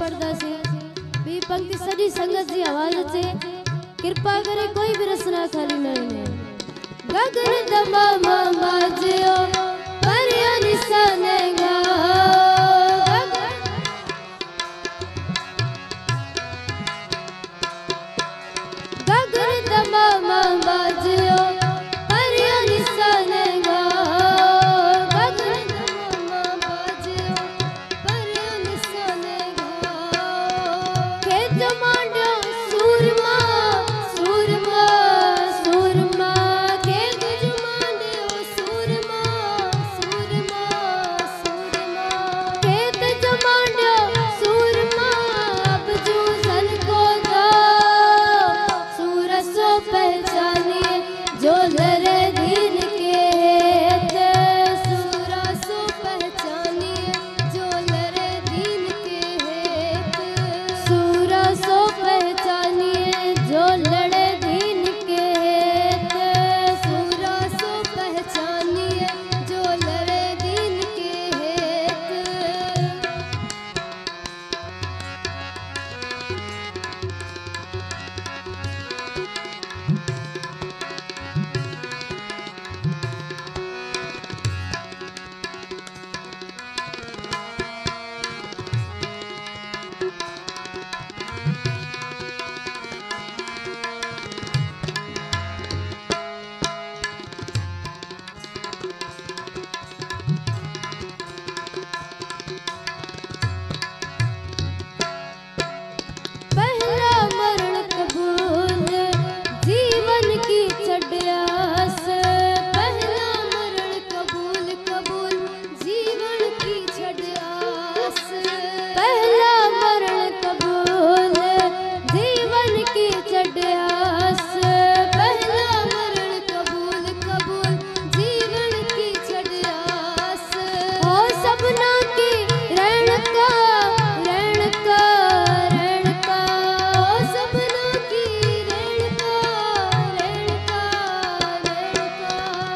पर्दा से। भी पंक्ति सजी संगत जी आवाज़ से। कृपा करे कोई भी रसना खाली न गगन दमा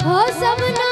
हो सब ना